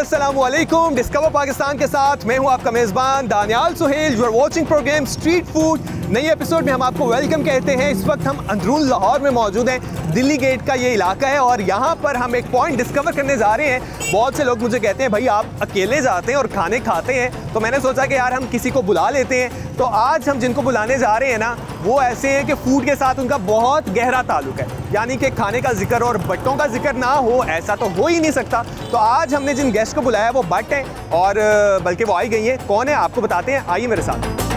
Discover Pakistan के साथ मैं हूँ आपका मेज़बान Daniyal Suhail. You are watching programme street food नई एपिसोड में हम आपको वेलकम कहते हैं. इस वक्त हम अंदरून लाहौर में मौजूद हैं. दिल्ली गेट का ये इलाका है और यहाँ पर हम एक पॉइंट डिस्कवर करने जा रहे हैं. बहुत से लोग मुझे कहते हैं, भाई, आप अकेले जाते हैं और खाने खाते हैं. तो मैंने सोचा कि यार हम किसी को बुला लेते हैं. तो आज हम जिनको बुलाने जा रहे हैं ना वो ऐसे हैं कि फ़ूड के साथ उनका बहुत गहरा ताल्लुक है। यानी कि खाने का ज़िक्र और बट्टों का ज़िक्र ना हो, ऐसा तो हो ही नहीं सकता। तो आज हमने जिन गेस्ट को बुलाया, वो बट है और, बल्कि वो आई गई हैं। कौन है? आपको बताते हैं। आइए मेरे साथ।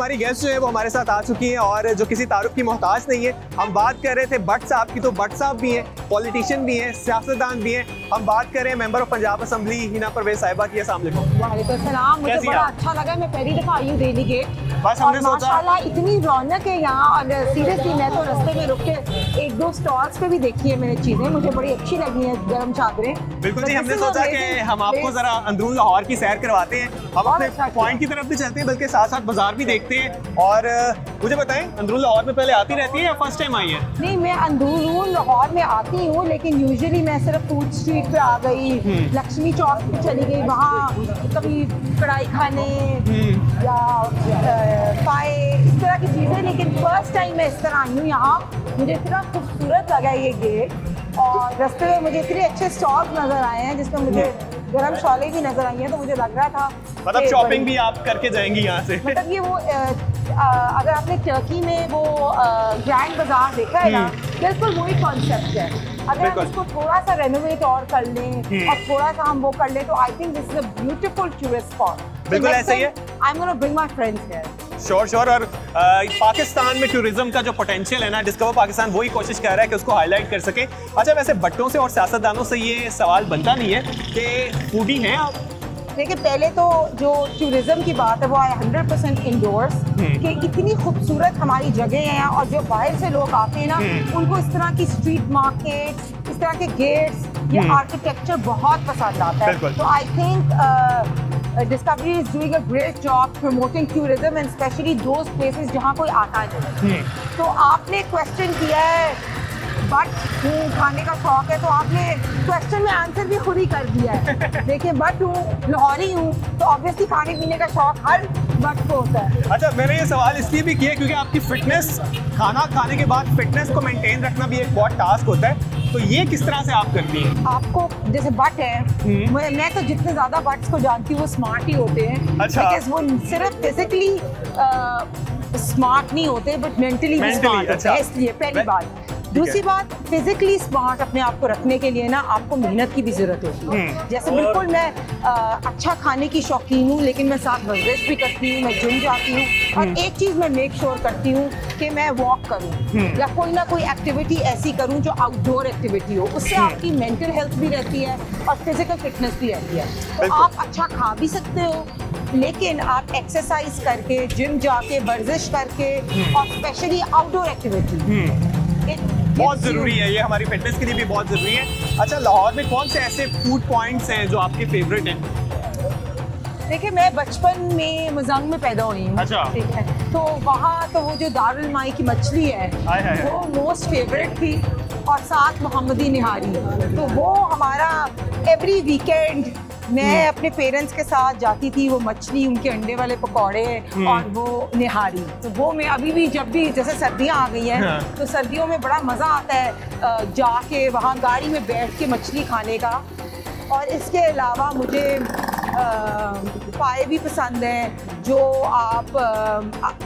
हमारी गेस्ट जो है वो हमारे साथ आ चुकी हैं और जो किसी तारुफ की मोहताज नहीं है हम बात कर रहे थे भट्ट साहब की तो भट्ट साहब भी हैं पॉलिटिशियन भी हैं सियासतदान भी हैं। हम बात कर रहे हैं member of Punjab assembly Hina Parvez Sahiba की अस्सलाम वालेकुम। मुझे बड़ा अच्छा लगा मैं पहली दफ़ा आई हूँ डेली गेट बस हमने सोचा इतनी रौनक है यहाँ और सीरियसली मैं तो रास्ते में रुक के एक दो स्टॉल्स पे भी देखी है मैंने चीज़ें मुझे बड़ी अच्छी लगी हैं गर्म चादरें। बिल्कुल जी हमने सोचा कि हम आपको जरा अंदरून लाहौर की सैर करवाते हैं। हम अपने अच्छा पॉइंट की तरफ़ भी चलते हैं बल्कि साथ साथ बाज़ार भी देखते हैं। और मुझे बताएँ अंदरून लाहौर में पहले आती रहती है या फ़र्स्ट टाइम आई है? नहीं मैं अंदरून लाहौर में आती हूँ लेकिन यूजली मैं सिर्फ़ फ़ूड स्ट्रीट पे आ गई। लक्ष्मी चौक चली गई वहाँ कभी कढ़ाई खाने या अ, पाए इस तरह की चीज़ें लेकिन फ़र्स्ट टाइम मैं इस तरह आई हूँ यहाँ। मुझे इतना खूबसूरत लगा ये गेट और रास्ते में मुझे इतने अच्छे स्टॉल्स नज़र आए हैं जिसमें मुझे गर्म शॉलें भी नज़र आई हैं तो मुझे लग रहा था मतलब शॉपिंग भी आप करके जाएँगी यहाँ से। मतलब ये वो अगर आपने टर्की में वो ग्रैंड बाज़ार देखा है ना बिल्कुल वही कॉन्सेप्ट है। अगर हम इसको थोड़ा सा रेनोवेट और कर लें हम्म। और थोड़ा सा हम वो कर लें तो I think this is a beautiful tourist spot बिल्कुल ऐसा ही है। I am gonna bring my friends here sure sure और आ, पाकिस्तान में टूरिज़्म का जो पोटेंशियल है ना डिस्कवर पाकिस्तान वही कोशिश कर रहा है कि उसको हाईलाइट कर सके। अच्छा वैसे बट्टों से और सियासतदानों से ये सवाल बनता नहीं है कि फूडी हैं आप? देखिए पहले तो जो टूरिज़्म की बात है वो है हंड्रेड परसेंट इंडोर्स हम्म। कि इतनी खूबसूरत हमारी जगह हैं और जो बाहर से लोग आते हैं ना हम्म। उनको इस तरह की स्ट्रीट मार्केट इस तरह के गेट्स ये हम्म। आर्किटेक्चर बहुत पसंद आता है तो I think Discovery is doing a great job promoting tourism and specially those places जहाँ कोई आता नहीं तो आपने क्वेश्चन किया है बट हूँ खाने का शौक है तो आपने क्वेश्चन में आंसर भी खुद ही कर दिया है देखिए बट हूँ लाहौरी हूँ तो ऑब्वियसली खाने पीने का शौक हर बट को होता है अच्छा मैंने ये सवाल इसलिए भी किया क्योंकि आपकी फिटनेस खाना खाने के बाद फिटनेस को मेंटेन रखना भी एक बहुत टास्क होता है तो ये किस तरह से आप करती हैं आपको जैसे बट है हम्म। मैं, मैं तो जितने ज़्यादा बट्स को जानती हूँ वो स्मार्ट ही होते हैं अच्छा। वो सिर्फ़ फिजिकली स्मार्ट नहीं होते बट मेंटली Mentally, स्मार्ट अच्छा। इसलिए पहली बात दूसरी बात फिजिकली स्मार्ट अपने आप को रखने के लिए ना आपको मेहनत की भी ज़रूरत होती है। हम्म। जैसे बिल्कुल मैं अ, अच्छा खाने की शौकीन हूँ लेकिन मैं साथ वर्जिश भी करती हूँ मैं जिम जाती हूँ। और हम्म। एक चीज़ मैं मेक श्योर करती हूँ कि मैं वॉक करूँ हम्म। या कोई ना कोई एक्टिविटी ऐसी करूँ जो आउटडोर एक्टिविटी हो। उससे। आपकी मेंटल हेल्थ भी रहती है और फ़िज़िकल फिटनेस भी रहती है। तो आप अच्छा खा भी सकते हो लेकिन आप एक्सरसाइज करके जिम जाके वर्जिश करके और स्पेशली आउटडोर एक्टिविटी बहुत ज़रूरी है ये हमारी फिटनेस के लिए भी बहुत ज़रूरी है। अच्छा लाहौर में कौन से ऐसे फ़ूड पॉइंट्स हैं जो आपके फेवरेट हैं? देखिए मैं बचपन में मजंग में पैदा हुई हूँ। अच्छा। ठीक है? तो वहाँ तो वो जो दारुल माई की मछली है। वो मोस्ट फेवरेट थी और साथ मोहम्मदी निहारी। तो वो हमारा एवरी वीकेंड मैं अपने पेरेंट्स के साथ जाती थी वो मछली उनके अंडे वाले पकौड़े और वो निहारी। तो वो मैं अभी भी जब भी जैसे सर्दियाँ आ गई हैं हाँ। तो सर्दियों में बड़ा मज़ा आता है जाके वहाँ गाड़ी में बैठ के मछली खाने का। और इसके अलावा मुझे पाए भी पसंद हैं जो आप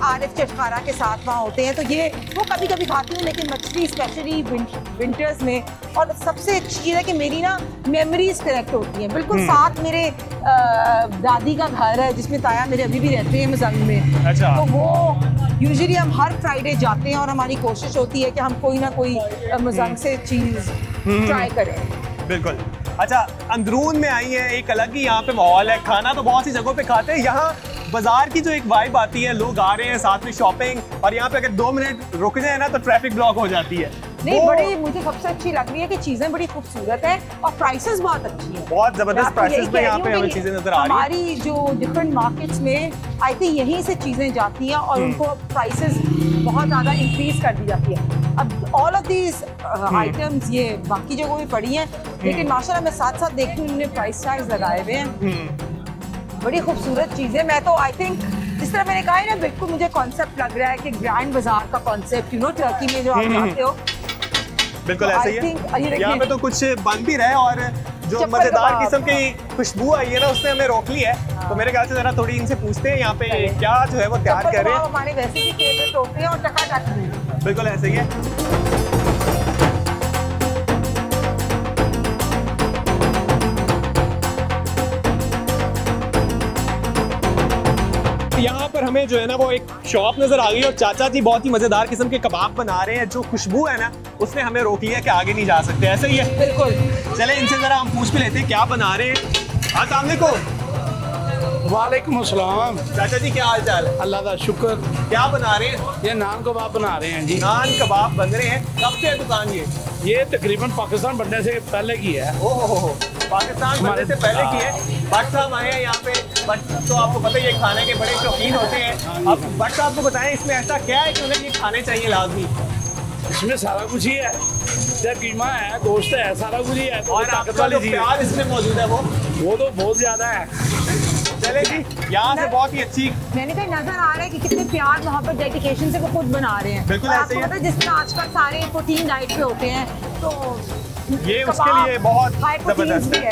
आरिफ चटखारा के साथ वहाँ होते हैं तो ये वो कभी कभी खाती हूँ लेकिन मछली स्पेशली विंटर्स में और सबसे अच्छी चीज़ है कि मेरी ना मेमोरीज कनेक्ट होती हैं बिल्कुल हम्म। साथ मेरे दादी का घर है जिसमें ताया मेरे अभी भी रहते हैं मजंग में अच्छा तो वो यूजली हम हर फ्राइडे जाते हैं और हमारी कोशिश होती है कि हम कोई ना कोई मजंग से चीज़ हम्म। ट्राई करें बिल्कुल। अच्छा अंदरून में आई है एक अलग ही यहाँ पे माहौल है। खाना तो बहुत सी जगहों पे खाते हैं। यहाँ बाज़ार की जो एक वाइब आती है लोग आ रहे हैं साथ में शॉपिंग और यहाँ पे अगर दो मिनट रुक जाए ना तो ट्रैफ़िक ब्लॉक हो जाती है। नहीं बड़ी मुझे सबसे अच्छी लग रही है कि चीज़ें बड़ी खूबसूरत है और प्राइसेस बहुत अच्छी है। बहुत ज़बरदस्त प्राइसेस में यहाँ पे हमें चीज़ें नज़र आ रही है। हमारी जो डिफरेंट मार्केट्स में आई थिंक यहीं से चीज़ें जाती हैं और उनको प्राइसेस बहुत ज़्यादा इंक्रीज कर दी जाती है। अब ऑल ऑफ़ दीज आइटम्स ये बाकी जगहों में पड़ी हैं लेकिन माशाल्लाह मैं साथ साथ देखती हूँ उन्होंने प्राइस टैग्स लगाए हुए हैं। हम्म, बड़ी खूबसूरत चीज़। है मैं तो आई थिंक जिस तरह मैंने कहा है ना बिल्कुल मुझे कॉन्सेप्ट लग रहा है कि ग्रैंड बाज़ार का कॉन्सेप्ट यू नो टर्की में जो आप हम्म, जाते हो। बिल्कुल तो ऐसे ही है। यहाँ पे तो कुछ बन भी रहा है और जो मज़ेदार किस्म की खुशबू आई है ना उसने हमें रोक ली है। तो मेरे ख्याल से जरा थोड़ी इनसे पूछते हैं यहाँ पे क्या जो है वो तैयार कर। रहे हैं हमारे वैसे भी फेवरेट और टकाटक। भी बिल्कुल ऐसे ही है। यहाँ पर हमें जो है ना वो एक शॉप नज़र आ गई और चाचा जी बहुत ही मज़ेदार किस्म के कबाब बना रहे हैं जो खुशबू है ना उसने हमें रोक लिया कि आगे नहीं जा सकते। ऐसे ही है। बिल्कुल। चले इनसे जरा हम पूछ भी लेते हैं क्या बना रहे हैं। अस्सलाम वालेकुम अस्सलाम। चाचा जी क्या हाल चाल है अल्लाह का शुक्र। क्या बना रहे हैं? ये नान कबाब बना रहे हैं जी। नान कबाब बन रहे हैं। कब से है दुकान ये? ये तकरीबन पाकिस्तान बनने से पहले की है। ओ हो हो हो। पाकिस्तान बनने से पहले की है। भट्ट साहब आए हैं यहाँ पे। भट्ट तो आपको पता ही है खाने के बड़े शौकीन होते हैं। अब भट्ट साहब को बताएँ इसमें ऐसा क्या है कि उन्हें ये खाने चाहिए लाजमी? इसमें सारा कुछ ही है। चाहे कीमा है गोश्त है सारा कुछ ही है। तो और आपका जो प्यार इसमें मौजूद है वो? वो तो बहुत ज़्यादा है। चले जी यहाँ से बहुत ही अच्छी मैंने कहा नज़र आ रहा है कि कितने प्यार मोहब्बत डेडिकेशन से वो खुद बना रहे हैं। बिल्कुल ऐसे ही आपको। पता जिस तरह आजकल सारे प्रोटीन डाइट पे होते हैं तो ये उसके लिए बहुत ज़बरदस्त। है।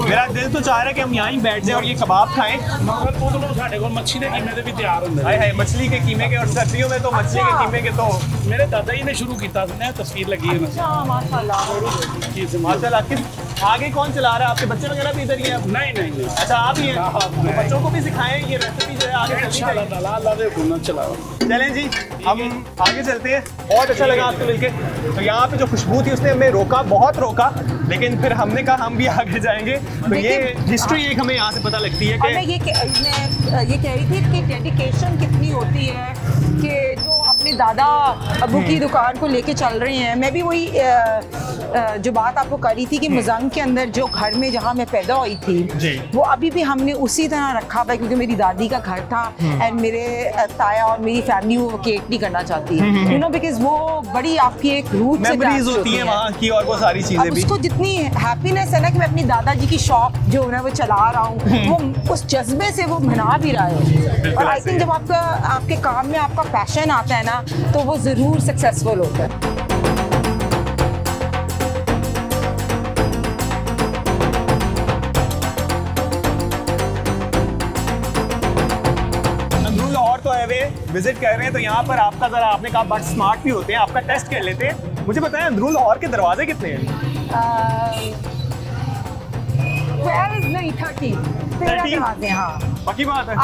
मेरा दिल तो चाह रहा है कि हम यहाँ ही बैठ जाए और ये कबाब खाएँ। मगर वो तो साढ़े को मच्छी के कीमे भी तैयार होंगे हाय हाय मछली के कीमे के और सर्दियों में तो मछली के अच्छा। कीमे के तो मेरे दादा जी ने शुरू किया था तस्वीर लगी है। अच्छा माशाल्लाह। very good. चीज़ माशाल्लाह किस आगे कौन चला रहा है? आपके बच्चे वगैरह भी इधर ही हैं? नहीं नहीं नहीं। अच्छा आप ही हैं? हाँ, हाँ, तो बच्चों को भी सिखाएँ ये रेसिपी जो है आगे चलनी इंशाल्लाह चाहिए ताला अल्लाह दे गुना चलाओ चलें जी हम आगे चलते हैं। बहुत अच्छा लगा आपसे मिलके। तो यहाँ पे जो खुशबू थी उसने हमें रोका बहुत रोका लेकिन फिर हमने कहा हम भी आगे जाएँगे। तो ये हिस्ट्री एक हमें यहाँ से पता लगती है कि ये कह- मैं ये कह रही थी कि डेडिकेशन कितनी होती है कि अपने दादा अबू की दुकान को लेके चल रहे हैं। मैं भी वही जो बात आपको करी थी कि मुजंग के अंदर जो घर में जहाँ मैं पैदा हुई थी वो अभी भी हमने उसी तरह रखा हुआ क्योंकि मेरी दादी का घर था एंड मेरे ताया और मेरी फैमिली वो वेकेट नहीं करना चाहती। यू नो बिकॉज़ वो बड़ी आपकी एक रूट से होती हैं वहाँ की और वो सारी चीज़ें भी। उसको जितनी हैप्पीनेस है ना कि मैं अपनी दादाजी की शॉप जो है वो चला रहा हूँ वो उस जज्बे से वो मना भी रहा है। और आई थिंक जब आपका आपके काम में आपका पैशन आता है ना तो वो ज़रूर सक्सेसफुल होता है। तो है वे विज़िट कर रहे हैं तो यहाँ पर आपका जरा आपने कहा बट स्मार्ट भी होते हैं आपका टेस्ट कर लेते हैं। मुझे बताएँ अंदरून लाहौर के दरवाजे कितने हैं? नहीं थर्टी तेरह 13? दरवाजे हाँ। पक्की बात है?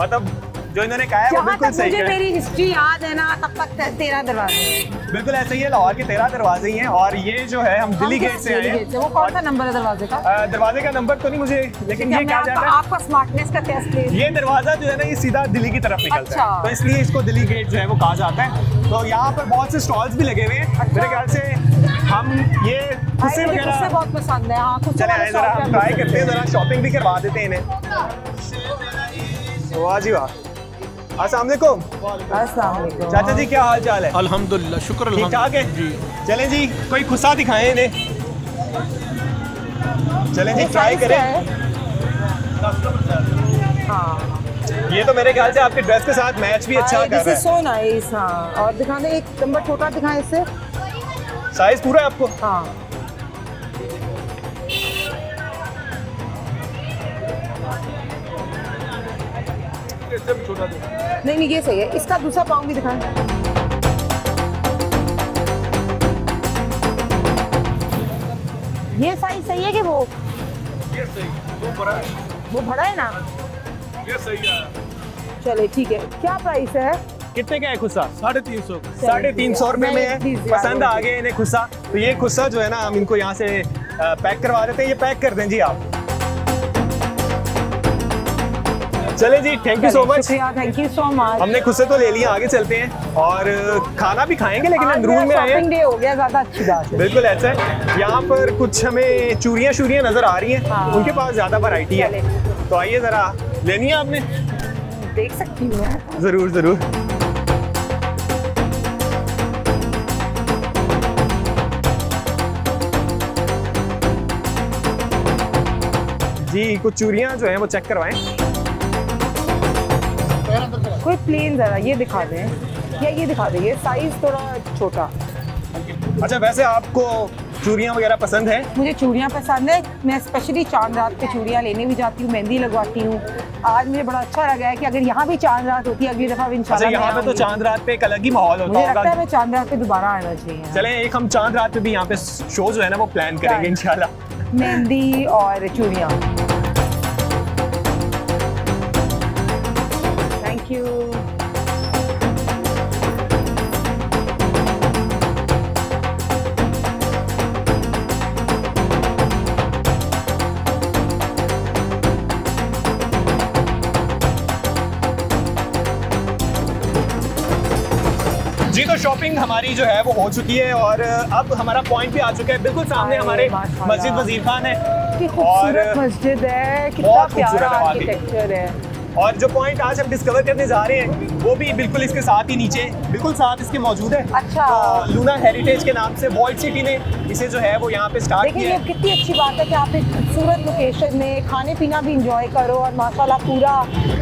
मतलब जो इन्होंने कहा है वो बिल्कुल सही मुझे है मेरी हिस्ट्री याद है ना तब तक ते- तेरह दरवाजे बिल्कुल ऐसे ही है लाहौर के तेरह दरवाजे ही हैं और ये जो है हम दिल्ली गेट से आए? वो कौन सा नंबर है दरवाजे का? दरवाजे का नंबर तो नहीं मुझे लेकिन ये कहा जाता है? आपका स्मार्टनेस का टेस्ट ले ये दरवाज़ा जो है ना ये सीधा दिल्ली की तरफ़ निकलता अच्छा। है तो इसलिए इसको दिल्ली गेट जो है वो कहा जाता है। तो यहाँ पर बहुत से स्टॉल्स भी लगे हुए हैं। मेरे ख्याल से हम ये से वगैरह बहुत पसंद है। हाँ चले आए जरा हम ट्राई करते हैं जरा शॉपिंग भी करवा देते हैं इन्हें। वाह जी वाह। अस्सलाम वालेकुम। अस्सलाम वालेकुम। चाचा जी क्या हाल चाल है? अल्हम्दुलिल्लाह शुक्र ठीक ठाक है? जी। चलें जी कोई खुस्सा दिखाएँ इन्हें? चलें जी ये ट्राई करें। हाँ? ये तो मेरे ख्याल से आपके ड्रेस के साथ मैच भी अच्छा कर रहा है। सो नाइस हाँ। और दिखाने एक नंबर छोटा दिखाएँ इससे साइज़ पूरा है आपको? हाँ। नहीं नहीं ये सही है। इसका दूसरा पाँव भी दिखाएँ ये साइज़ सही है कि वो? ये सही वो बड़ा है। वो बड़ा है ना? ये सही है। चले ठीक है। क्या प्राइस है? कितने का है खुस्सा? साढ़े तीन सौ। साढ़े तीन सौ रुपए में है पसंद आ गए इन्हें खुस्सा। तो ये खुस्सा जो है ना हम इनको यहाँ से पैक करवा देते हैं। ये पैक कर दें जी आप। चले जी thank you so much thank you so much हमने खुद से तो ले लिया आगे चलते हैं। और खाना भी खाएँगे लेकिन अंदरून में आए डे हो गया ज़्यादा अच्छी बात है। बिल्कुल ऐसा है। यहाँ पर कुछ हमें चूड़ियाँ शूड़ियाँ नज़र आ रही हैं। हाँ। उनके पास ज़्यादा वैरायटी है। तो आइए जरा लेनी है आपने? देख सकती हूँ ज़रूर ज़रूर। जी कुछ चूड़ियाँ जो हैं वो चेक करवाएँ। कोई प्लेन जरा ये दिखा दें। या ये दिखा दें ये साइज़ थोड़ा छोटा। अच्छा वैसे आपको चूड़ियाँ वगैरह पसंद है? मुझे चूड़ियाँ पसंद है। मैं स्पेशली चाँद रात पे चूड़ियाँ लेने भी जाती हूँ मेहंदी लगवाती हूँ। आज मुझे बड़ा अच्छा लगा है कि अगर यहाँ भी चाँद रात होती है अगली दफ़ा अच्छा यहाँ पे तो चाँद रात पे एक अलग ही माहौल होता मुझे लगता है होगा मैं चाँद रात पे दोबारा आना चाहिए। चलें एक हम चाँद रात पे भी यहाँ पे शो जो है ना वो प्लान करेंगे. इंशाल्लाह। मेहंदी और चूड़ियाँ। थैंक यू जी तो शॉपिंग हमारी जो है वो हो चुकी है और अब हमारा पॉइंट भी आ चुका है। बिल्कुल सामने हमारे मस्जिद वज़ीर खान है खूबसूरत और मस्जिद है कितना प्यारा। आर्किटेक्चर है। और जो पॉइंट आज हम डिस्कवर करने जा रहे हैं वो भी बिल्कुल इसके साथ ही नीचे बिल्कुल साथ इसके मौजूद है। अच्छा। तो लूना हेरिटेज के नाम से वॉइट सिटी ने इसे जो है वो यहाँ पे स्टार्ट किया ये है। कितनी अच्छी बात है कि आप एक खूबसूरत लोकेशन में खाने पीना भी इंजॉय करो और माशाल्लाह पूरा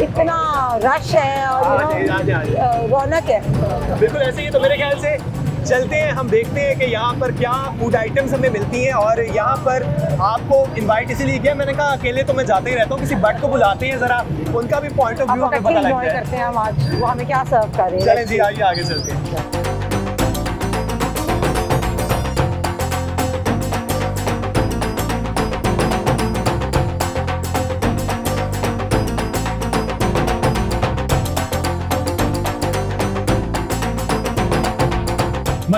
इतना रश है और हाँ हाँ हाँ रौनक है। बिल्कुल ऐसे ही तो मेरे ख्याल से चलते हैं हम देखते हैं कि यहाँ पर क्या फ़ूड आइटम्स हमें मिलती हैं और यहाँ पर आपको इनवाइट इसीलिए किया मैंने कहा अकेले तो मैं जाते ही रहता हूँ किसी बट को बुलाते हैं ज़रा उनका भी पॉइंट ऑफ़ व्यू हमें पता लगता है। करते हैं हम आज वो हमें क्या सर्व कर? रहे हैं चलें जी आइए आगे चलते हैं।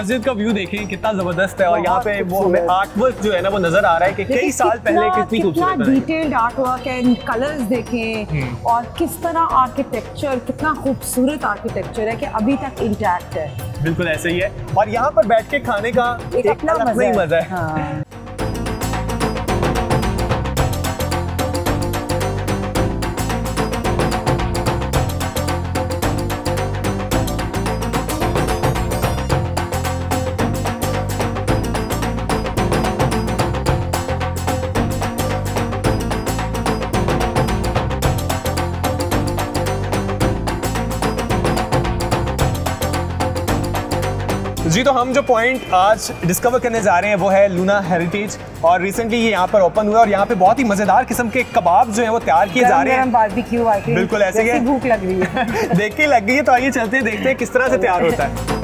मस्जिद का व्यू देखें कितना ज़बरदस्त है और यहाँ पे वो हमें। आर्ट वर्क जो है ना वो नज़र आ रहा है कि कई साल पहले कितनी खूबसूरत डिटेल्ड आर्ट वर्क है कलर्स देखें हम्म। और किस तरह आर्किटेक्चर कितना खूबसूरत आर्किटेक्चर है कि अभी तक इंटैक्ट है। बिल्कुल ऐसे ही है। और यहाँ पर बैठ के खाने का एक अपना मज़ा ही। जी तो हम जो पॉइंट आज डिस्कवर करने जा रहे हैं वो है लूना हेरिटेज और रिसेंटली ये यहाँ पर ओपन हुआ है और यहाँ पे बहुत ही मज़ेदार किस्म के कबाब जो है वो तैयार किए जा रहे हैं। बारबेक्यू बिल्कुल ऐसे ही भूख लग रही है। देख के लग गई है तो आइए चलते हैं देखते हैं किस तरह से तैयार होता है।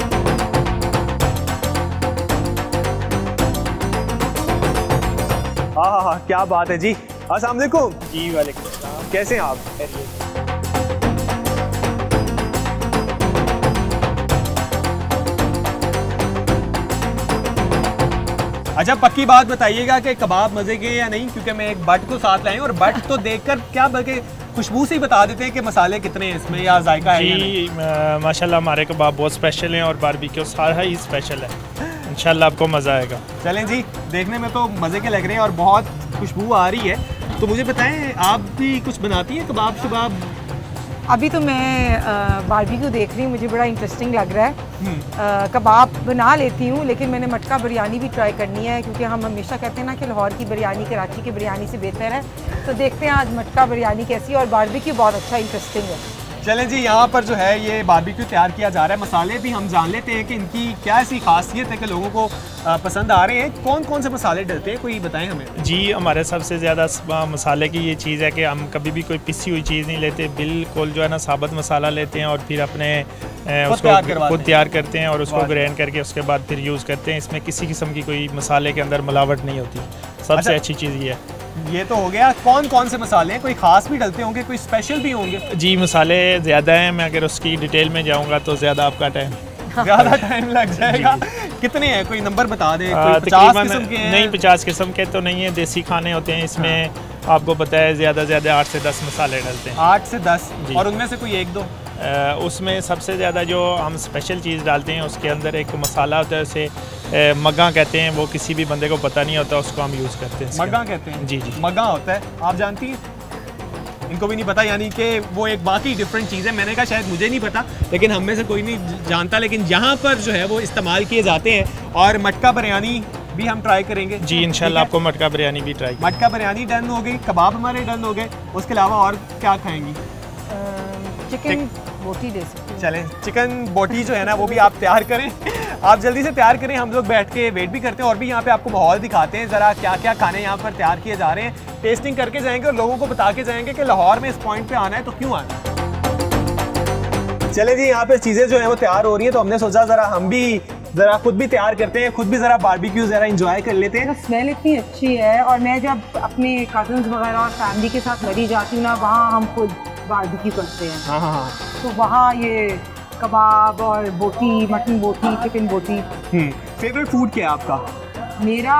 हाँ हाँ हाँ क्या बात है जी। अस्सलाम वालेकुम। जी वालेकुम कैसे हैं आप? अच्छा पक्की बात बताइएगा कि कबाब मज़े के या नहीं क्योंकि मैं एक बट को साथ लाए और बट तो देखकर क्या बल्कि खुशबू से ही बता देते हैं कि मसाले कितने हैं इसमें या जायका है जी माशाल्लाह हमारे कबाब बहुत स्पेशल हैं और बारबेक्यू सारा ही स्पेशल है। इंशाल्लाह आपको मज़ा आएगा। चलें जी देखने में तो मज़े के लग रहे हैं और बहुत खुशबू आ रही है। तो मुझे बताएँ आप भी कुछ बनाती हैं कबाब शबाब अभी तो मैं बारबेक्यू देख रही हूँ मुझे बड़ा इंटरेस्टिंग लग रहा है। हम्म, कबाब बना लेती हूँ लेकिन मैंने मटका बिरयानी भी ट्राई करनी है क्योंकि हम हमेशा कहते हैं ना कि लाहौर की बिरयानी कराची की बिरयानी से बेहतर है। तो देखते हैं आज मटका बिरयानी कैसी है और बारबेक्यू बहुत अच्छा इंटरेस्टिंग है। चलें जी यहाँ पर जो है ये बारबेक्यू तैयार किया जा रहा है। मसाले भी हम जान लेते हैं कि इनकी क्या ऐसी खासियत है कि लोगों को पसंद आ रहे हैं। कौन कौन से मसाले डलते हैं? कोई बताएँ हमें। जी हमारे सबसे ज़्यादा मसाले की ये चीज़ है कि हम कभी भी कोई पिसी हुई चीज़ नहीं लेते। बिल्कुल जो है ना साबुत मसाला लेते हैं और फिर अपने उसको तैयार खुद तैयार करते हैं और उसको ग्रैंड करके उसके बाद फिर यूज़ करते हैं। इसमें किसी किस्म की कोई मसाले के अंदर मिलावट नहीं होती। सबसे अच्छा। अच्छी चीज़ ये है। ये तो हो गया। कौन कौन से मसाले हैं? कोई खास भी डलते होंगे कोई स्पेशल भी होंगे? जी मसाले ज़्यादा हैं। मैं अगर उसकी डिटेल में जाऊँगा तो ज़्यादा आपका टाइम ज़्यादा टाइम लग जाएगा। कितने हैं? कोई नंबर बता दे पचास तकरीबन के नहीं पचास किस्म के तो नहीं है। देसी खाने होते हैं। इसमें आपको पता है ज़्यादा से ज़्यादा आठ से दस मसाले डलते हैं। आठ से दस? और उनमें से कोई एक दो? उसमें सबसे ज़्यादा जो हम स्पेशल चीज़ डालते हैं उसके अंदर एक मसाला होता है उसे मग्गा कहते हैं वो किसी भी बंदे को पता नहीं होता उसको हम यूज़ करते हैं मग्गा कहते हैं? जी जी। मग्गा होता है। आप जानती हैं? इनको भी नहीं पता यानी कि वो एक बाकी डिफरेंट चीज़ है। मैंने कहा शायद मुझे नहीं पता लेकिन हम में से कोई नहीं जानता लेकिन यहाँ पर जो है वो इस्तेमाल किए जाते हैं और मटका बिरयानी भी हम ट्राई करेंगे। जी इंशाल्लाह आपको मटका बिरयानी भी ट्राई मटका बिरयानी डन हो गई कबाब हमारे डन हो गए उसके अलावा और क्या खाएँगी? चिकन बोटी दे सकते हैं चलें चिकन बोटी जो है ना वो भी आप तैयार करें। आप जल्दी से तैयार करें हम लोग बैठ के वेट भी करते हैं और भी यहाँ पे आपको माहौल दिखाते हैं। ज़रा क्या क्या खाने यहाँ पर तैयार किए जा रहे हैं। टेस्टिंग करके जाएँगे और लोगों को बता के जाएँगे कि लाहौर में इस पॉइंट पे आना है तो क्यों आना है? चले जी यहाँ पे चीज़ें जो है वो तैयार हो रही है तो हमने सोचा ज़रा हम भी ज़रा खुद भी तैयार करते हैं खुद भी ज़रा बारबेक्यू ज़रा इंजॉय कर लेते हैं। स्मेल इतनी अच्छी है और मैं जब अपने कजन्स वगैरह और फैमिली के साथ मरी जाती हूँ ना वहाँ हम खुद बारबेक्यू करते हैं। हाँ हाँ हाँ। तो वहाँ ये कबाब और बोटी मटन बोटी चिकन बोटी। फेवरेट फ़ूड क्या है आपका? मेरा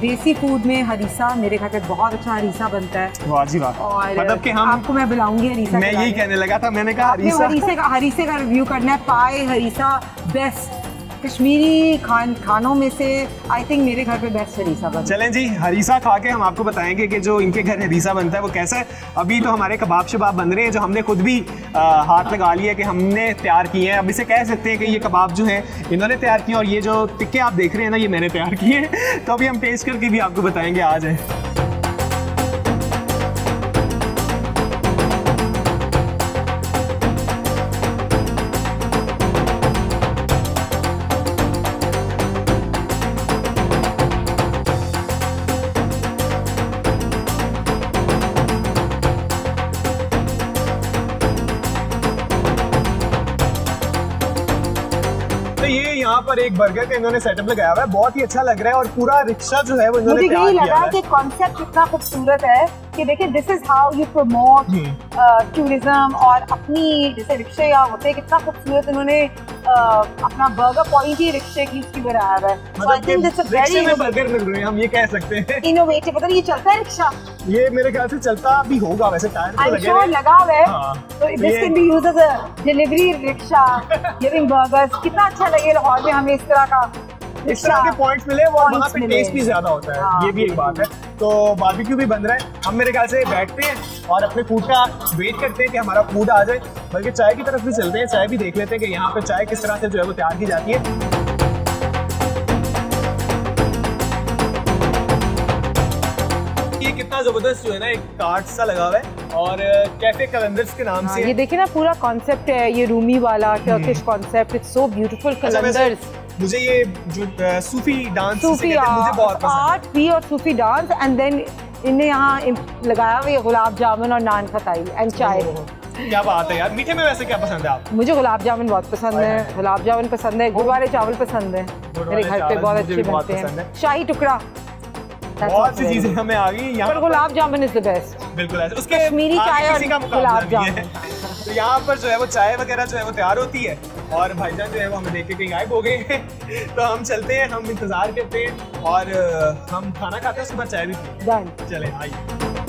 देसी फ़ूड में हरीसा मेरे घर पे बहुत अच्छा हरीसा बनता है। वाह जी वाह और मतलब कि हम आपको मैं बुलाऊँगी हरीसा मैं यही कहने लगा था मैंने कहा हरीसा। हरीसे का हरीसे का रिव्यू करना है पाए हरीसा बेस्ट कश्मीरी खान खानों में से आई थिंक मेरे घर पे बेस्ट हरीसा बनता है। चलें जी हरीसा खा के हम आपको बताएँगे कि जो इनके घर हरीसा बनता है वो कैसा है। अभी तो हमारे कबाब शबाब बन रहे हैं जो हमने खुद भी आ, हाथ लगा लिया कि हमने तैयार किए हैं। अब इसे कह सकते हैं कि ये कबाब जो हैं इन्होंने तैयार किए और ये जो टिक्के आप देख रहे हैं ना ये मैंने तैयार किए हैं। तो अभी हम टेस्ट करके भी आपको बताएँगे आ जाए। पर एक बर्गर का इन्होंने सेटअप लगाया हुआ है। बहुत ही अच्छा लग रहा है और पूरा रिक्शा जो है वो इन्होंने मुझे यही लगा कि कॉन्सेप्ट इतना खूबसूरत है। कि देखिए this is how you promote tourism और अपनी जैसे रिक्शे या होते कितना खूबसूरत इन्होंने अ, अपना बर्गर पॉइंट ही रिक्शे की उसकी बनाया हुआ है। सो आई थिंक दिट्स अ मतलब में बर्गर मिल रहे हैं हम ये कह सकते हैं। इनोवेटिव पता नहीं ये चलता है रिक्शा? ये मेरे ख्याल से चलता भी होगा वैसे टायर तो लगे श्योर लगा हुआ है। हाँ, तो this can be used as a delivery rickshaw giving burgers कितना अच्छा लगे लाहौर में हमें इस तरह का इस तरह के पॉइंट्स मिले वो वहाँ पे टेस्ट भी ज़्यादा होता है। हाँ, ये भी एक बात है। तो बारबेक्यू भी बन रहा है। हम मेरे ख्याल से बैठते हैं और अपने फ़ूड का वेट करते हैं कि हमारा फ़ूड आ जाए। बल्कि चाय की तरफ़ भी चलते हैं चाय भी देख लेते हैं कि यहाँ पे चाय किस तरह से जो है वो तैयार की जाती है। ये कितना ज़बरदस्त जो है ना एक कार्ड सा लगा हुआ है और कैफ़े कैलेंडर्स के नाम हाँ, से ये देखिए ना पूरा कॉन्सेप्ट है ये रूमी वाला Turkish concept it's so beautiful अच्छा, कैलेंडर्स मुझे ये जो सूफी डांस सूफी मुझे बहुत पसंद आर्ट भी और सूफी डांस एंड देन इन्हें यहाँ लगाया हुआ गुलाब जामुन और नान खताई एंड चाय। क्या बात है यार मीठे में वैसे क्या पसंद है आप? मुझे गुलाब जामुन बहुत पसंद है गुलाब जामुन पसंद है गुड़ वाले चावल पसंद है। मेरे घर पे बहुत अच्छे बनते हैं। शाही टुकड़ा। बहुत सी चीज़ें हमें आ गई यहाँ gulab jamun is the best बिल्कुल उसके कश्मीरी चाय और गुलाब जामुन। तो यहाँ पर जो है वो चाय वगैरह जो है वो तैयार होती है। और भाईजान जो है वो हमें देख के कहीं गायब हो गए हैं। तो हम चलते हैं हम इंतज़ार करते हैं और हम खाना खाते हैं उसके बाद चाय भी चले आइए।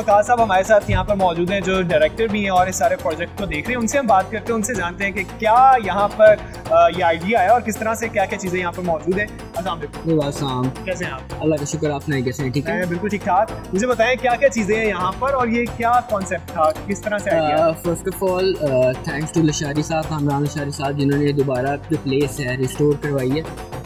वकार साहब हमारे साथ यहाँ पर मौजूद हैं जो डायरेक्टर भी हैं और इस सारे प्रोजेक्ट को देख रहे हैं। उनसे हम बात करते हैं उनसे जानते हैं कि क्या यहाँ पर ये आइडिया है और किस तरह से क्या क्या चीज़ें यहाँ पर मौजूद है। कैसे हैं आप? अल्लाह का शुक्र आप नहीं कैसे हैं? ठीक है? बिल्कुल ठीक ठाक। मुझे बताएँ क्या क्या चीज़ें हैं यहाँ पर और ये क्या कॉन्सेप्ट था? किस तरह से first of all thanks to Lashari sahab Kamran Lashari साहब जिन्होंने दोबारा जो प्लेस है रिस्टोर करवाई है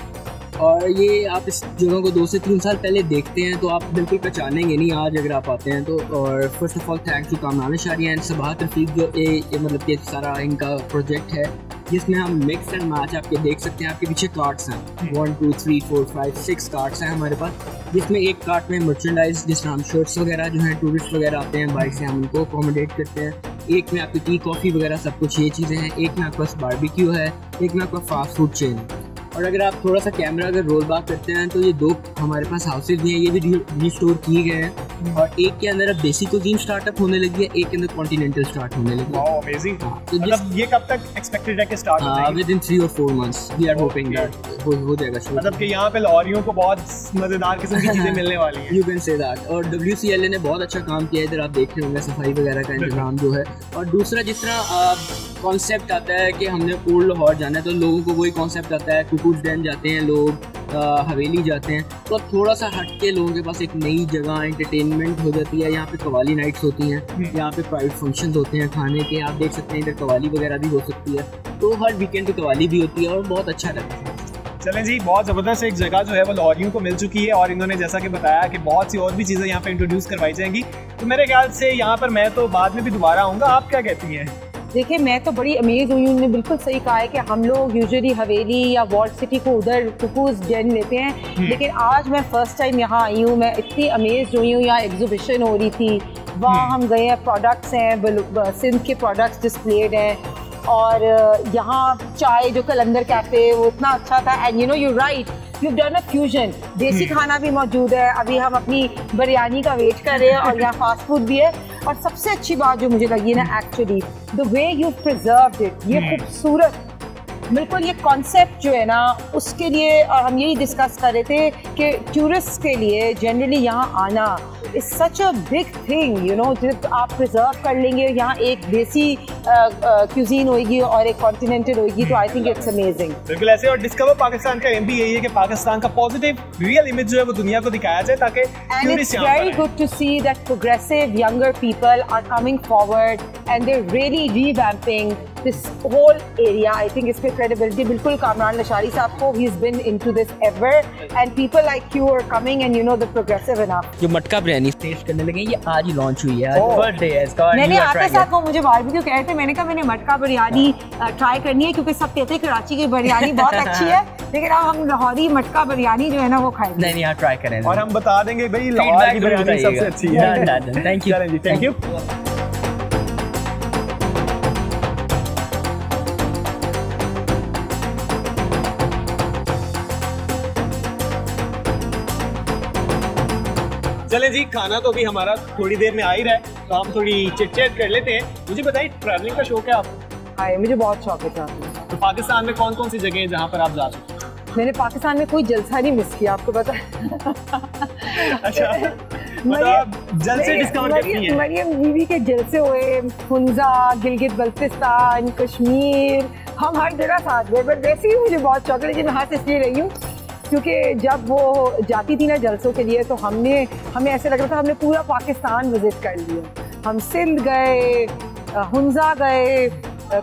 और ये आप इस जगह को दो से तीन साल पहले देखते हैं तो आप बिल्कुल पहचानेंगे नहीं आज अगर आप आते हैं तो। और first of all thanks to Kamran Lashari and Sabahat Rafiq जो ये, ये मतलब कि सारा इनका प्रोजेक्ट है जिसमें हम मिक्स एंड मैच आपके देख सकते हैं आपके पीछे कार्ड्स हैं। One two three four five six cards हैं हमारे पास जिसमें एक कार्ट में मर्चेंडाइज जिस तरह हम शर्ट्स वगैरह जो हैं टूरिस्ट वगैरह आते हैं बाइक से हम उनको अकोमोडेट करते हैं। एक में आपकी टी कॉफ़ी वगैरह सब कुछ ये चीज़ें हैं। एक में आपके पास बारबेक्यू है एक में आपका फास्ट फ़ूड चेन है। और अगर आप थोड़ा सा कैमरा अगर रोल बात करते हैं तो ये दो हमारे पास हाउसेज भी हैं, ये भी री स्टोर किए गए हैं। और एक के अंदर अब देसी कुजीन स्टार्टअप होने लगी है एक के अंदर कॉन्टिनेंटल स्टार्ट होने लगी है। वाओ अमेजिंग तो मतलब ये कब तक एक्सपेक्टेड है कि स्टार्ट हो जाएगी विद इन थ्री और four months we are hoping that हो हो जाएगा शुरू मतलब कि यहाँ पे लाहौरियों को बहुत मज़ेदार किस्म की चीज़ें मिलने वाली हैं। यू कैन से दैट और डब्ल्यू सी एल ए ने बहुत अच्छा काम किया है इधर आप देख रहे होंगे सफ़ाई वगैरह का इंतज़ाम जो है। और दूसरा जिस तरह कॉन्सेप्ट आता है कि हमने ओल्ड लाहौर जाना है तो लोगों को वही कॉन्सेप्ट आता है कुकुज डैम जाते हैं लोग। हवेली जाते हैं तो अब थोड़ा सा हट के लोगों के पास एक नई जगह एंटरटेनमेंट हो जाती है। यहाँ पे कवाली नाइट्स होती हैं यहाँ पे प्राइवेट फ़ंक्शन होते हैं खाने के। आप देख सकते हैं इधर कवाली वगैरह भी हो सकती है। तो हर वीकेंड पे कवाली भी होती है और बहुत अच्छा लगता है। चलें जी बहुत ज़बरदस्त एक जगह जो है वो लाहौरियों को मिल चुकी है और इन्होंने जैसा कि बताया कि बहुत सी और भी चीज़ें यहाँ पे इंट्रोड्यूस करवाई जाएँगी। तो मेरे ख्याल से यहाँ पर मैं तो बाद में भी दोबारा आऊँगा। आप क्या कहती हैं? देखिए मैं तो बड़ी अमेज हुई हूँ। उन्होंने बिल्कुल सही कहा है कि हम लोग यूजुअली हवेली या वॉल्ट सिटी को उधर कुकूज डेन लेते हैं। लेकिन आज मैं फ़र्स्ट टाइम यहाँ आई हूँ। मैं इतनी अमेज हुई हूँ। यहाँ एग्जीबिशन हो रही थी। वहाँ हम गए हैं प्रोडक्ट्स हैं सिंध के प्रोडक्ट्स डिस्प्लेड हैं। और यहाँ चाय जो कलंदर कैफ़े वो इतना अच्छा था। And you know you right you done a fusion देसी खाना भी मौजूद है। अभी हम अपनी बिरयानी का वेट कर रहे हैं और यहाँ फास्ट फ़ूड भी है। और सबसे अच्छी बात जो मुझे लगी ना actually the way you preserve it ये खूबसूरत बिल्कुल ये कॉन्सेप्ट जो है ना उसके लिए और हम यही डिस्कस कर रहे थे कि टूरिस्ट के लिए जनरली यहाँ आना is such a big thing you know जब आप प्रिजर्व कर लेंगे यहाँ एक देसी क्यूजीन होगी और एक कॉन्टिनेंटल होगी तो आई थिंक इट्स अमेजिंग बिल्कुल ऐसे और डिस्कवर पाकिस्तान का एम भी यही है कि पाकिस्तान का पॉजिटिव रियल इमेज जो है वो दुनिया को दिखाया जाए ताकि And tourists it's यहाँ पर very आएँ। good to see that progressive younger people are coming forward this whole area. I think इसमें credibility बिल्कुल कामरान लशारी साहब को he's been into this ever. And people like you are coming and you know the progressive enough. जो matka biryani test करने लगे ये आज ही launch हुई है। आज Oh. बर्थडे है इसका। मैंने trying साथ वो मुझे बारबेक्यू कह रहे थे? मैंने कहा मैंने मटका बिरयानी ट्राई करनी है क्योंकि सब कहते हैं कराची की बिरयानी बहुत अच्छी है लेकिन अब हम लाहौरी मटका बिरयानी जो है ना वो खाएँगे। नहीं नहीं आप ट्राई करें। और हम बता देंगे भाई लाहौर की बिरयानी सबसे अच्छी है। थैंक यू थैंक यू चले जी खाना तो अभी हमारा थोड़ी देर में आ ही रहा है तो हम थोड़ी चिट चैट कर लेते हैं। मुझे बताइए ट्रैवलिंग का शौक है आपको? हाय मुझे बहुत शौक है का। तो पाकिस्तान में कौन कौन सी जगह हैं जहाँ पर आप जा सकते हैं? मैंने पाकिस्तान में कोई जलसा नहीं मिस किया आपको पता अच्छा मतलब मरियम हैं। मरियम बीवी के जलसे हुए हुंजा गिलगित बल्तिस्तान कश्मीर हम हर जगह साथ गए बट वैसे ही मुझे बहुत शौक है लेकिन हाथ इसलिए रही हूँ क्योंकि जब वो जाती थी ना जलसों के लिए तो हमने हमें ऐसे लग रहा था हमने पूरा पाकिस्तान विज़िट कर लिया। हम सिंध गए हंजा गए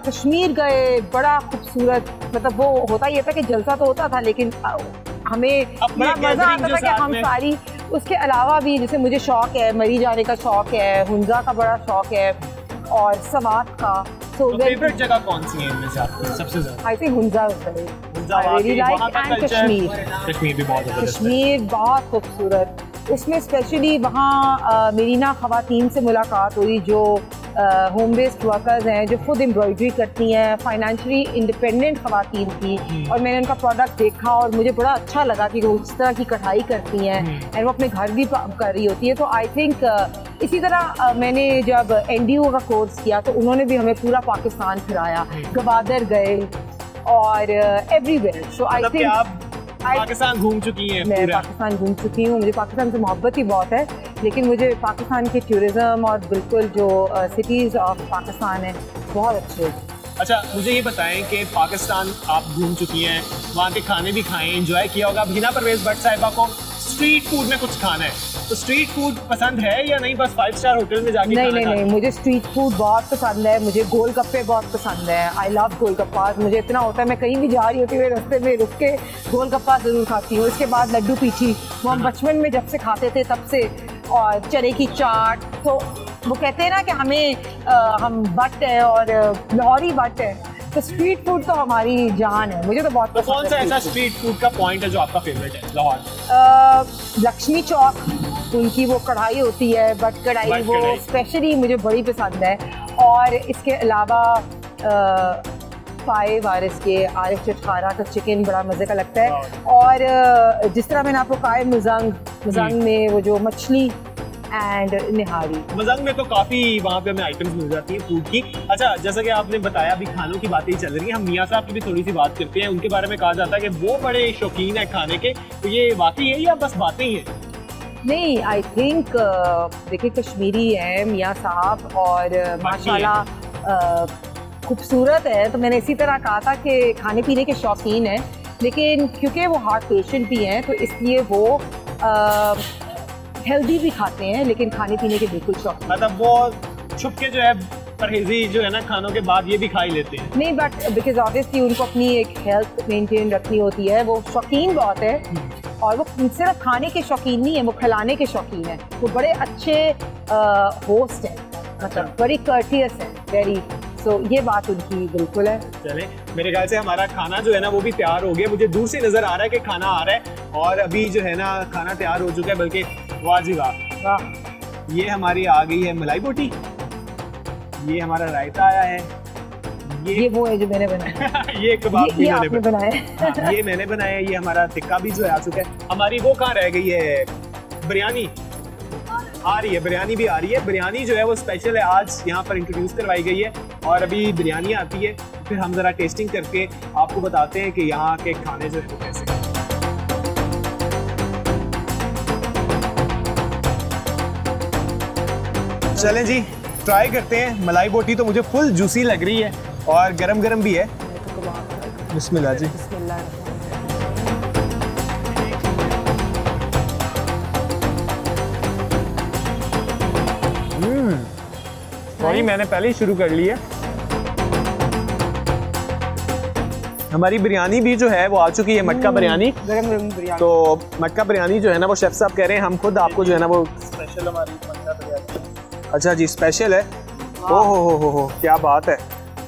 कश्मीर गए बड़ा खूबसूरत मतलब वो होता ये था कि जलसा तो होता था लेकिन हमें बड़ा मज़ा आता था कि हम सारी उसके अलावा भी जैसे मुझे शौक है मरी जाने का शौक है हुंजा का बड़ा शौक है और सवात का। तो फेवरेट जगह कौन सी है सबसे ज़्यादा? I think Hunza really like and Kashmir Kashmir भी बहुत कश्मीर बहुत खूबसूरत। उसमें स्पेशली वहाँ मेरी ना खातन से मुलाकात हुई जो होम बेस्ड वर्कर्स हैं जो खुद एम्ब्रॉयडरी करती हैं फाइनेंशली इंडिपेंडेंट खातन थी और मैंने उनका प्रोडक्ट देखा और मुझे बड़ा अच्छा लगा कि वो इस तरह की कढ़ाई करती हैं एंड वो अपने घर भी कर रही होती है। तो आई थिंक इसी तरह मैंने जब एनडीओ का कोर्स किया तो उन्होंने भी हमें पूरा पाकिस्तान फिराया। गवादर गए और एवरीवेयर सो आई थिंक आप पाकिस्तान घूम चुकी हैं मैं पाकिस्तान घूम चुकी हूँ। मुझे पाकिस्तान से मोहब्बत ही बहुत है लेकिन मुझे पाकिस्तान के टूरिज़्म और बिल्कुल जो सिटीज़ ऑफ़ पाकिस्तान है बहुत अच्छे हैं। अच्छा मुझे ये बताएँ कि पाकिस्तान आप घूम चुकी हैं वहाँ के खाने भी खाए एंजॉय किया होगा। अब हिना परवेज भट्ट साहिबा को स्ट्रीट फ़ूड में कुछ खाना है। तो स्ट्रीट फ़ूड पसंद है या नहीं? बस फाइव स्टार होटल में जाके नहीं नहीं नहीं मुझे स्ट्रीट फ़ूड बहुत पसंद है मुझे गोलगप्पे बहुत पसंद है। आई लव गोलगप्पा मुझे इतना होता है मैं कहीं भी जा रही होती हूँ रस्ते में रुक के गोलगप्पा ज़रूर खाती हूँ। इसके बाद लड्डू पीछी वो हम बचपन में जब से खाते थे तब से और चने की चाट तो वो कहते हैं ना कि हमें अ, हम बट है और लाहौरी बट है। तो स्ट्रीट फ़ूड तो हमारी जान है मुझे तो बहुत तो कौन सा ऐसा स्ट्रीट फ़ूड का पॉइंट है जो आपका फेवरेट है लाहौर? लक्ष्मी चौक। उनकी वो कढ़ाई होती है बट कढ़ाई वो स्पेशली मुझे बड़ी पसंद है। और इसके अलावा पाए वारिस के आरिफ चटखारा का चिकन बड़ा मज़े का लगता है। और जिस तरह मैंने आपको कहा है मुजंग मुजंग में वो जो मछली एंड निहारी। मजंग में तो काफ़ी वहाँ पे हमें आइटम्स मिल जाती है फ़ूड की। अच्छा जैसा कि आपने बताया अभी खानों की बातें ही चल रही हैं। हम मियाँ साहब की भी थोड़ी सी बात करते हैं। उनके बारे में कहा जाता है कि वो बड़े शौकीन है खाने के। तो ये वाकई है या बस बातें ही हैं? नहीं आई थिंक देखिए कश्मीरी है मियाँ साहब और अ, माशाल्लाह खूबसूरत है। तो मैंने इसी तरह कहा था कि खाने पीने के शौकीन हैं लेकिन क्योंकि वो हार्ट पेशेंट भी हैं तो इसलिए वो हेल्दी भी खाते हैं लेकिन खाने पीने के बिल्कुल शौक मतलब वो छुप के जो है परहेजी जो है ना खानों के बाद ये भी खा ही लेते हैं। नहीं बट बिकॉज़ ऑब्वियसली उनको अपनी एक हेल्थ मेंटेन रखनी होती है वो शौकीन बहुत है। और वो सिर्फ़ खाने के शौकीन नहीं है वो खिलाने के शौकीन है। वो बड़े अच्छे होस्ट हैं। मतलब बड़ी कर्टियस है वेरी सो ये बात उनकी बिल्कुल है। चले मेरे ख्याल से हमारा खाना जो है ना वो भी तैयार हो गया। मुझे दूर से नज़र आ रहा है कि खाना आ रहा है और अभी जो है ना खाना तैयार हो चुका है बल्कि वाह जी वाह। वाह। ये हमारी आ गई है मलाई बोटी। ये हमारा रायता आया है। ये ये वो है जो मैंने बनाया। ये कबाब ये, भी ये मैंने आपने बनाया। है ये मैंने बनाया है, ये हमारा टिक्का भी जो है आ चुका है। हमारी वो कहाँ रह गई है बिरयानी। आ रही है बिरयानी भी आ रही है। बिरयानी जो है वो स्पेशल है आज यहाँ पर इंट्रोड्यूस करवाई गई है। और अभी बिरयानी आती है फिर हम ज़रा टेस्टिंग करके आपको बताते हैं कि यहाँ के खाने जो है वो कैसे हैं। चलें जी ट्राई करते हैं। मलाई बोटी तो मुझे फुल जूसी लग रही है। और गरम गरम भी है। बिस्मिल्लाह जी। सॉरी मैंने पहले ही शुरू कर ली है। हमारी बिरयानी भी जो है वो आ चुकी है मटका गरम बिरयानी। तो मटका बिरयानी जो है ना वो शेफ साहब कह रहे हैं हम खुद आपको जो। है ना वो स्पेशल हमारी मटका बिरयानी। अच्छा जी स्पेशल है। ओ हो हो हो हो क्या बात है।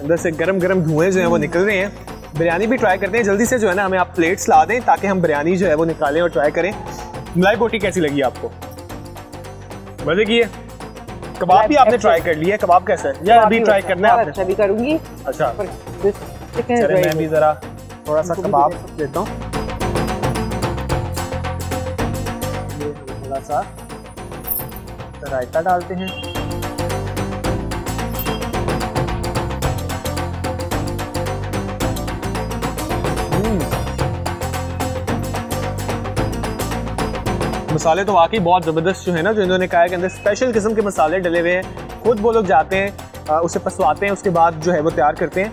अंदर से गरम गरम धुएँ जो है वो निकल रहे हैं। बिरयानी भी ट्राई करते हैं जल्दी से जो है ना हमें आप प्लेट्स ला दें ताकि हम बिरयानी जो है वो निकालें और ट्राई करें। मलाई बोटी कैसी लगी आपको? मज़े की है? कबाब भी आपने ट्राई कर लिया है कबाब कैसा है? या अभी ट्राई करना है आपने? अच्छा भी करूँगी। अच्छा। चले मैं भी ज़रा थोड़ा सा कबाब देता हूँ। थोड़ा सा रायता डालते हैं। मसाले तो वाकई बहुत ज़बरदस्त जो है ना, जो इन्होंने कहा है कि अंदर स्पेशल किस्म के मसाले डले हुए हैं। खुद वो लोग जाते हैं उसे पसवाते हैं, उसके बाद जो है वो तैयार करते हैं।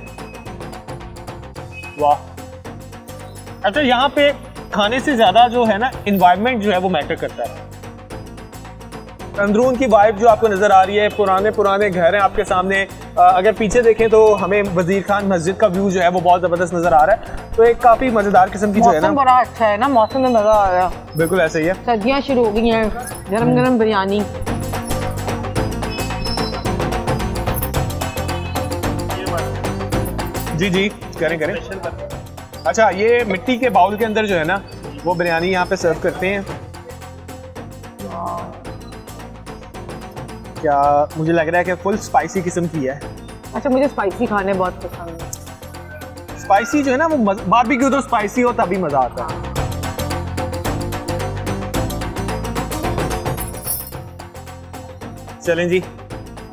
वाह। अच्छा यहाँ पे खाने से ज़्यादा जो है ना इन्वायरमेंट जो है वो मैटर करता है। अंदरून की वाइब जो आपको नज़र आ रही है पुराने पुराने घर हैं आपके सामने। अगर पीछे देखें तो हमें वज़ीर खान मस्जिद का व्यू जो है वो बहुत ज़बरदस्त नज़र आ रहा है। तो एक काफ़ी मज़ेदार किस्म की जो है ना बड़ा अच्छा है ना मौसम में मज़ा आ गया बिल्कुल ऐसे ही है। सर्दियाँ शुरू हो गई हैं गरम गरम बिरयानी। जी जी करें करें। अच्छा ये मिट्टी के बाउल के अंदर जो है ना वो बिरयानी यहाँ पे सर्व करते हैं। क्या मुझे लग रहा है कि फुल स्पाइसी किस्म की है। अच्छा मुझे स्पाइसी खाने बहुत पसंद है। स्पाइसी जो है ना वो बारबेक्यू तो स्पाइसी हो तभी मज़ा आता है। चलें जी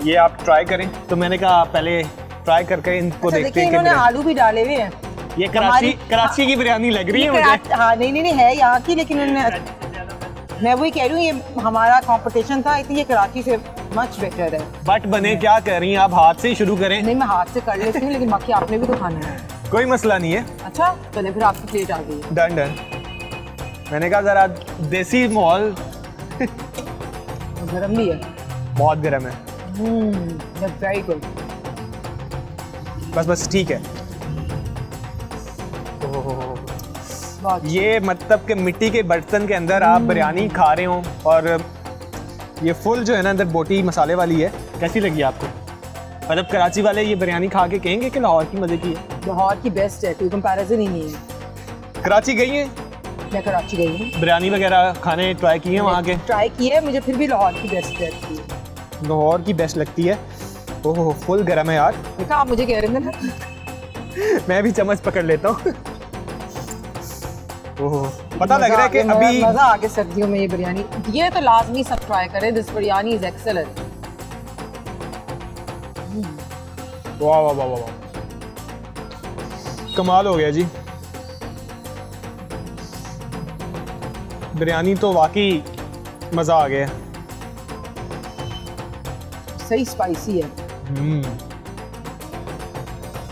ये आप ट्राई करें। तो मैंने कहा पहले ट्राई करके इनको अच्छा देखते हैं इन्होंने आलू भी डाले हुए हैं। ये कराची कराची की बिरयानी लग रही है मुझे। हाँ नहीं नहीं नहीं है यहाँ की लेकिन उन्होंने मैं वही कह रही हूँ ये हमारा कंपटीशन था आई थिंक ये कराची से मच बेटर है बट बने क्या कर रही हैं? आप हाथ से ही शुरू करें। नहीं मैं हाथ से कर लेती हूँ लेकिन बाकी आपने भी तो खाना है। कोई मसला नहीं है। अच्छा चले फिर आपकी प्लेट आ गई। डन डन मैंने कहा जरा देसी माहौल। गर्म भी है। बहुत गर्म है। वेरी गुड बस बस ठीक है। ये मतलब कि मिट्टी के बर्तन के अंदर आप बिरयानी खा रहे हो और ये फुल जो है ना अंदर बोटी मसाले वाली है। कैसी लगी आपको? मतलब कराची वाले ये बिरयानी खा के कहेंगे कि लाहौर की मज़े की है? लाहौर की बेस्ट है कोई कंपैरिजन ही नहीं है। कराची गई हैं? मैं कराची गई हूँ। बिरयानी वगैरह खाने ट्राई किए हैं वहाँ के? ट्राई की है मुझे फिर भी लाहौर की बेस्ट लगती है। लाहौर की बेस्ट लगती है? ओहो फुल गर्म है यार। देखा आप मुझे कह रहे थे ना? मैं भी चम्मच पकड़ लेता हूँ। ओह। पता लग रहा है कि अभी मज़ा आ गया सर्दियों में ये बिरयानी। ये तो लाजमी सब ट्राई करें दिस बिरयानी इज़ एक्सेलेंट वाह वाह वाह वाह वाह। कमाल हो गया जी। बिरयानी तो वाकई मज़ा आ गया। सही स्पाइसी है। हम्म।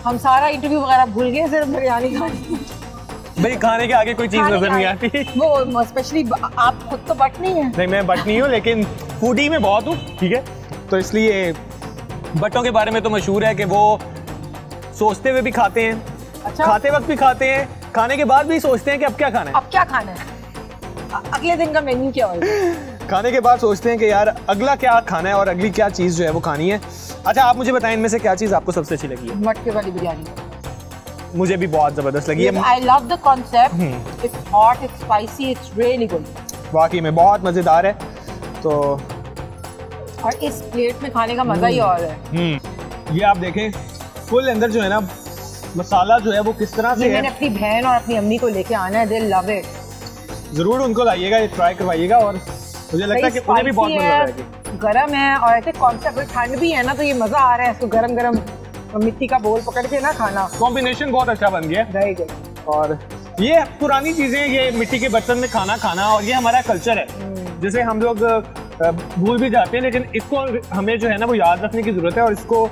हम सारा इंटरव्यू वगैरह भूल गए सिर्फ़ बिरयानी खाने। भाई खाने के आगे कोई चीज़ नज़र नहीं आती। वो स्पेशली आप खुद तो बट नहीं है। नहीं मैं बट नहीं हूँ लेकिन फूडी में बहुत हूँ ठीक है? तो इसलिए बटों के बारे में तो मशहूर है कि वो सोचते हुए भी खाते हैं अच्छा। खाते वक्त भी खाते हैं खाने के बाद भी सोचते हैं कि अब क्या खाना है। अब क्या खाना है? अगले दिन का मेन्यू क्या होगा? खाने के बाद सोचते हैं कि यार अगला क्या खाना है और अगली क्या चीज़ जो है वो खानी है। अच्छा आप मुझे बताएँ इनमें से क्या चीज़ आपको सबसे अच्छी लगी है? मटके वाली बिरयानी। मुझे भी बहुत ज़बरदस्त लगी। I love the concept hmm. It's hot it's spicy it's really good वाकई में बहुत मज़ेदार है। तो और इस प्लेट में खाने का मज़ा ही और है। हम्म, ये आप देखें फुल अंदर जो है ना मसाला जो है वो किस तरह से मैंने अपनी बहन और अपनी अम्मी को लेके आना है दे लव इट ज़रूर उनको लाइएगा ये ट्राई करवाइएगा और मुझे लगता है कि उन्हें भी बहुत मज़ा आएगी गरम है और ऐसे कॉन्सेप्ट ठंड भी है ना तो ये मज़ा आ रहा है इसको गरम गरम मिट्टी का बोल पकड़ के ना खाना। कॉम्बिनेशन बहुत अच्छा बन गया। है और ये पुरानी चीज़ें ये मिट्टी के बर्तन में खाना खाना और ये हमारा कल्चर है। जैसे हम लोग भूल भी जाते हैं लेकिन इसको हमें जो है ना वो याद रखने की ज़रूरत है और इसको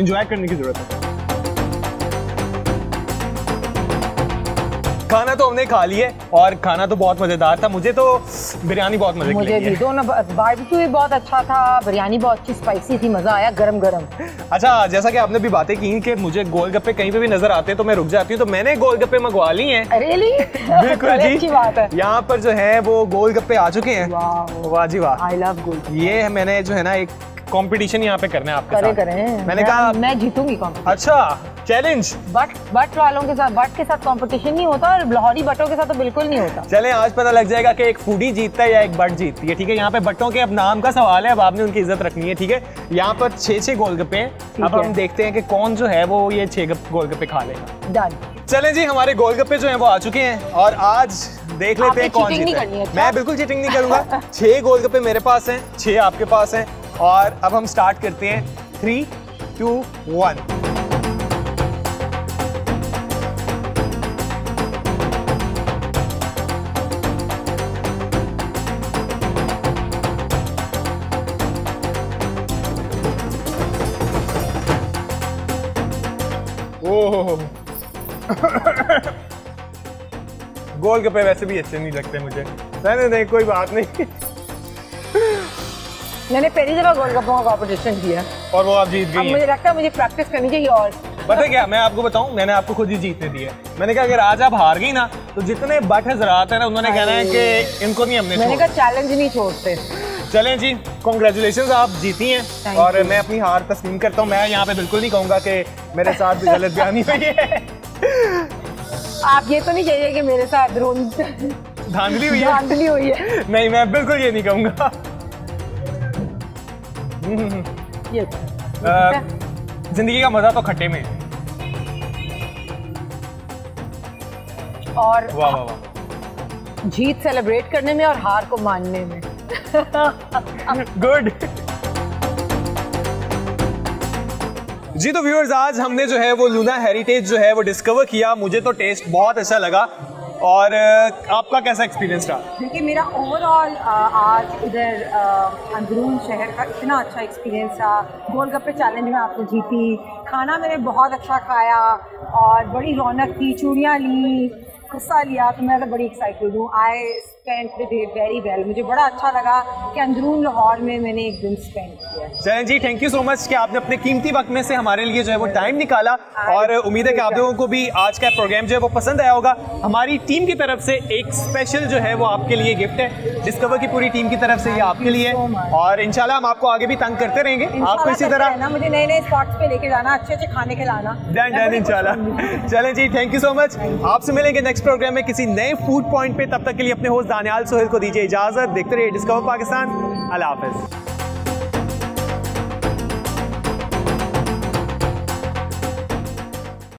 इंजॉय करने की ज़रूरत है। खाना तो हमने खा लिया है और खाना तो बहुत मज़ेदार था। मुझे तो बिरयानी बहुत मज़े मुझे भी दोनों बारबेक्यू भी बहुत अच्छा था। बिरयानी बहुत अच्छी स्पाइसी थी मज़ा आया गरम गरम अच्छा जैसा कि आपने भी बातें की कि मुझे गोलगप्पे कहीं पे भी नज़र आते हैं तो मैं रुक जाती हूँ तो मैंने गोलगप्पे मंगवा ली है। रियली बिल्कुल जी बात है। यहाँ पर जो है वो गोलगप्पे आ चुके हैं। वाह। वाह जी वाह। आई लव गुड ये मैंने जो है ना एक कंपटीशन यहाँ पे करना है आपके करे साथ। करें। मैंने कहा मैं जीतूँगी अच्छा चैलेंज बट बट वालों के साथ बट के साथ कंपटीशन नहीं होता और लाहौरी बटों के साथ तो बिल्कुल नहीं होता। चले आज पता लग जाएगा कि एक फूडी जीतता है या एक बट जीतती है ठीक है? यहाँ पे बट्टों के अब नाम का सवाल है अब आपने उनकी इज़्ज़त रखनी है ठीक है? यहाँ पर छह छह गोलगप्पे हैं। अब हम देखते हैं कि कौन जो है वो ये छह गप- गोलगप्पे खा लेगा। डन चले जी हमारे गोलगप्पे जो हैं वो आ चुके हैं और आज देख लेते हैं कौन जीता है। मैं? बिल्कुल चीटिंग नहीं करूँगा। छह गोलगप्पे मेरे पास हैं छह आपके पास हैं और अब हम स्टार्ट करते हैं। थ्री टू वन गोलगप्पे वैसे भी अच्छे नहीं लगते मुझे। रहने नहीं कोई बात नहीं। मैंने पहली दफ़ा गोलगप्पों का कंपटीशन किया। और वो आप जीत गई मुझे लगता है मुझे प्रैक्टिस करनी चाहिए और। पता क्या? मैं आपको बताऊँ मैंने आपको खुद ही जीतने दिया मैंने कहा अगर आज आप हार गई ना तो जितने बट हजरात है ना उन्होंने कहना है कि इनको नहीं हमने मैंने कहा चैलेंज नहीं छोड़ते। चलें जी कॉन्ग्रेचुलेशन आप जीती हैं। और मैं अपनी हार तस्लीम करता हूँ। मैं यहाँ पे बिल्कुल नहीं कहूँगा कि मेरे साथ भी गलत बयानी हुई है। आप ये तो नहीं चाहिए कि मेरे साथ रोन धांधली हुई है? धांधली हुई है। नहीं मैं बिल्कुल ये नहीं कहूँगा। ये ज़िंदगी का मज़ा तो खट्टे में। और वाह वाह वाह। जीत सेलिब्रेट करने में और हार को मानने में। गुड जी तो व्यूअर्स आज हमने जो है वो लूना हेरिटेज जो है वो डिस्कवर किया। मुझे तो टेस्ट बहुत अच्छा लगा। और आपका कैसा एक्सपीरियंस रहा? देखिए, मेरा ओवरऑल आज इधर अंदरून शहर का इतना अच्छा एक्सपीरियंस था गोलगप्पे चैलेंज में आपको जीती। खाना मैंने बहुत अच्छा खाया और बड़ी रौनक थी। चूड़ियाँ ली हिस्सा लिया तो मैं तो बड़ी एक्साइटेड हूँ। I spend the day very well मुझे बड़ा अच्छा लगा कि अंदरून लाहौर में मैंने एक दिन स्पेंड किया। जी थैंक यू सो मच कि आपने अपने कीमती वक्त में से हमारे लिए जो है वो टाइम निकाला। और उम्मीद है कि आप लोगों को भी आज का प्रोग्राम जो है वो पसंद आया होगा। हमारी टीम की तरफ़ से एक स्पेशल जो है वो आपके लिए गिफ्ट है। डिस्कवर की पूरी टीम की तरफ़ से ये आपके लिए और इनशाला हम आपको आगे भी तंग करते रहेंगे। आपको इसी तरह मुझे नए नए स्पॉट्स पे लेके जाना अच्छे अच्छे खाने खिलाना। डन डन इंशाल्लाह। चलें जी थैंक यू सो मच आपसे मिलेंगे नेक्स्ट प्रोग्राम में किसी नए फ़ूड पॉइंट पे तब तक के लिए अपने होस्ट दानियाल सोहेल को दीजिए इजाज़त। देखते रहिए डिस्कवर पाकिस्तान अला हाफिज।